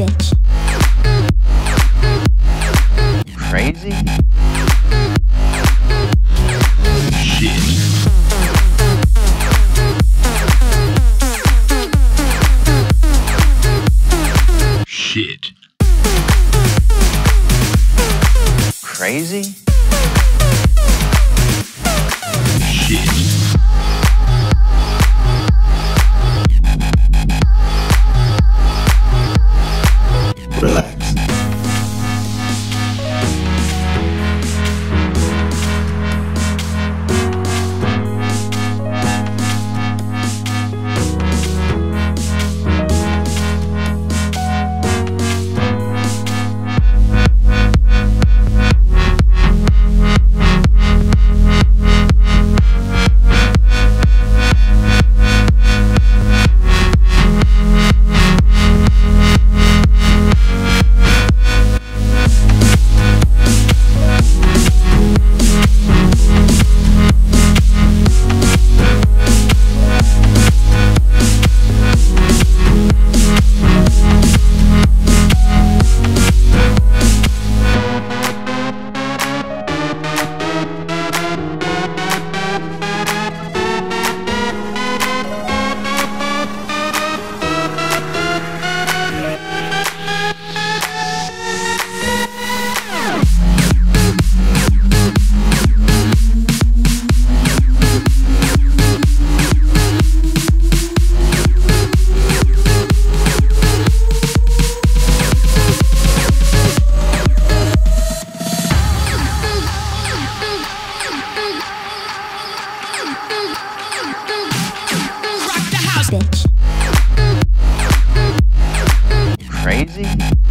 bitch. Crazy? Shit. Shit. Crazy? Bitch. Crazy?